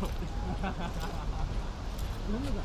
何 だ